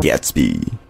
Gatsby.